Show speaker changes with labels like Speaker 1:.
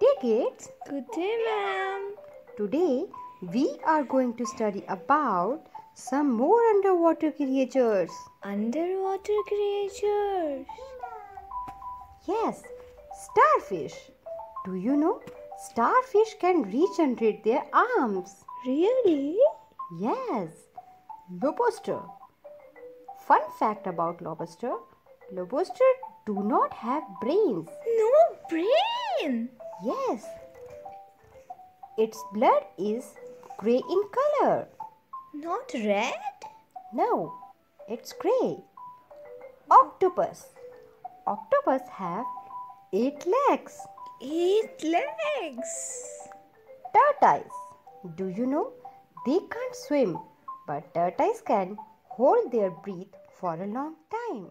Speaker 1: day, kids.
Speaker 2: Good day, ma'am.
Speaker 1: Today we are going to study about some more underwater creatures.
Speaker 2: Underwater creatures.
Speaker 1: Yes, starfish. Do you know starfish can reach under their arms?
Speaker 2: Really?
Speaker 1: Yes. Lobster. Fun fact about lobster lobster do not have brains.
Speaker 2: No brain.
Speaker 1: Yes. Its blood is gray in color.
Speaker 2: Not red.
Speaker 1: No, it's gray. Octopus. Octopus have eight legs.
Speaker 2: Eight legs.
Speaker 1: Tortoise. Do you know? They can't swim, but tortoise can hold their breath for a long time.